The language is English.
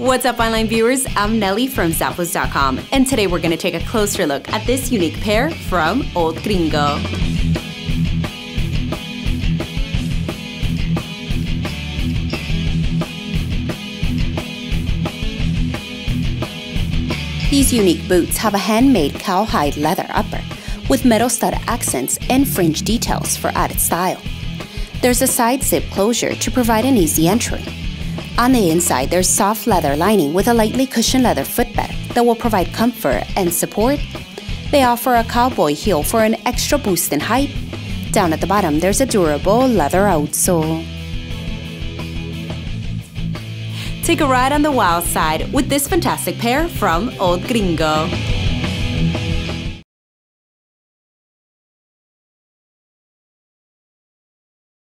What's up, online viewers? I'm Nelly from Zappos.com, and today we're going to take a closer look at this unique pair from Old Gringo. These unique boots have a handmade cowhide leather upper with metal stud accents and fringe details for added style. There's a side zip closure to provide an easy entry. On the inside, there's soft leather lining with a lightly cushioned leather footbed that will provide comfort and support. They offer a cowboy heel for an extra boost in height. Down at the bottom, there's a durable leather outsole. Take a ride on the wild side with this fantastic pair from Old Gringo.